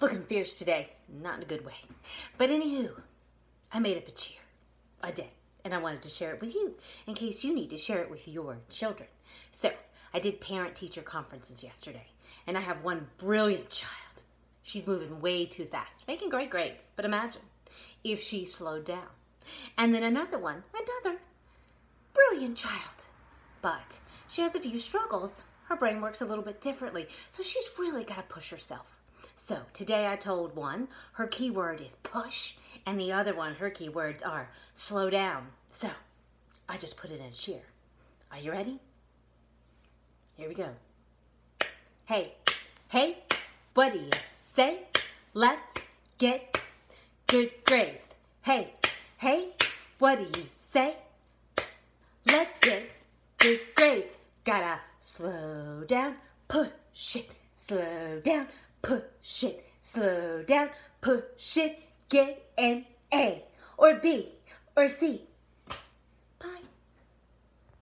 looking fierce today. Not in a good way. But anywho, I made up a cheer. I did. And I wanted to share it with you in case you need to share it with your children. So, I did parent teacher conferences yesterday, and I have one brilliant child. She's moving way too fast, making great grades. But imagine if she slowed down. And then another one, another brilliant child. But she has a few struggles. Her brain works a little bit differently, so she's really got to push herself. So today I told one her keyword is push, and the other one, her keywords are slow down. So I just put it in cheer. Are you ready? Here we go. Hey, hey, what do you say? Let's get good grades. Hey, hey, what do you say? Let's get good grades. Gotta slow down, push it, slow down, push it, slow down, push it, get an A or B or C